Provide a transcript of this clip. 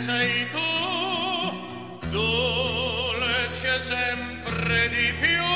sei tu, dolce sempre di più,